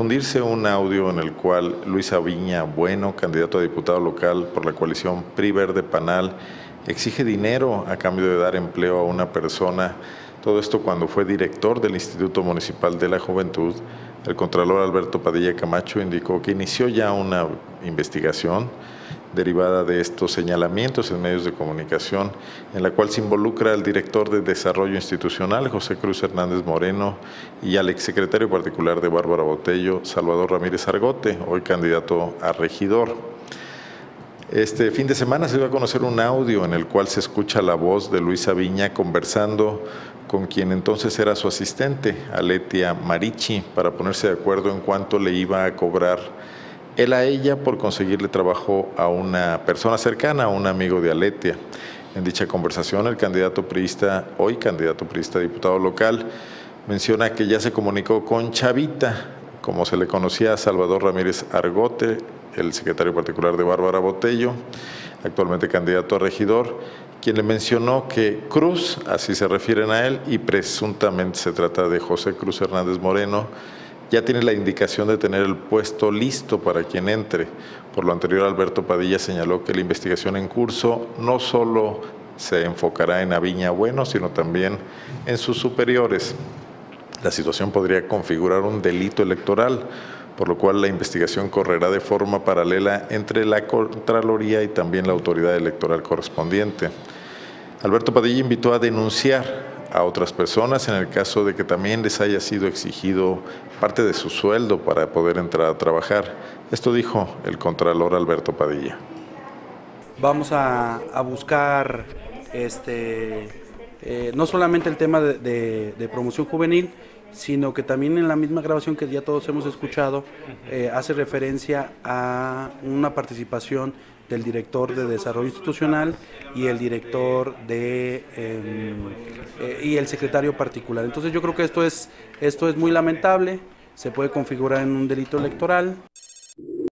Fundirse un audio en el cual Luis Aviña Bueno, candidato a diputado local por la coalición PRI Verde Panal, exige dinero a cambio de dar empleo a una persona. Todo esto cuando fue director del Instituto Municipal de la Juventud. El Contralor Alberto Padilla Camacho indicó que inició ya una investigación derivada de estos señalamientos en medios de comunicación, en la cual se involucra al director de Desarrollo Institucional, José Cruz Hernández Moreno, y al exsecretario particular de Bárbara Botello, Salvador Ramírez Argote, hoy candidato a regidor. Este fin de semana se dio a conocer un audio en el cual se escucha la voz de Luisa Viña conversando con quien entonces era su asistente, Aletia Marichi, para ponerse de acuerdo en cuánto le iba a cobrar él a ella por conseguirle trabajo a una persona cercana, a un amigo de Aletia. En dicha conversación, el candidato priista, hoy candidato priista a diputado local, menciona que ya se comunicó con Chavita, como se le conocía a Salvador Ramírez Argote, el secretario particular de Bárbara Botello, actualmente candidato a regidor, quien le mencionó que Cruz, así se refieren a él, y presuntamente se trata de José Cruz Hernández Moreno, ya tiene la indicación de tener el puesto listo para quien entre. Por lo anterior, Alberto Padilla señaló que la investigación en curso no solo se enfocará en Aviña Bueno, sino también en sus superiores. La situación podría configurar un delito electoral, por lo cual la investigación correrá de forma paralela entre la Contraloría y también la autoridad electoral correspondiente. Alberto Padilla invitó a denunciar a otras personas en el caso de que también les haya sido exigido parte de su sueldo para poder entrar a trabajar. Esto dijo el Contralor Alberto Padilla. Vamos a, buscar este, eh, no solamente el tema de, promoción juvenil, sino que también en la misma grabación que ya todos hemos escuchado, eh, hace referencia a una participación del director de desarrollo institucional y el director de em, eh, y el secretario particular. Entonces yo creo que esto es esto es muy lamentable, se puede configurar en un delito electoral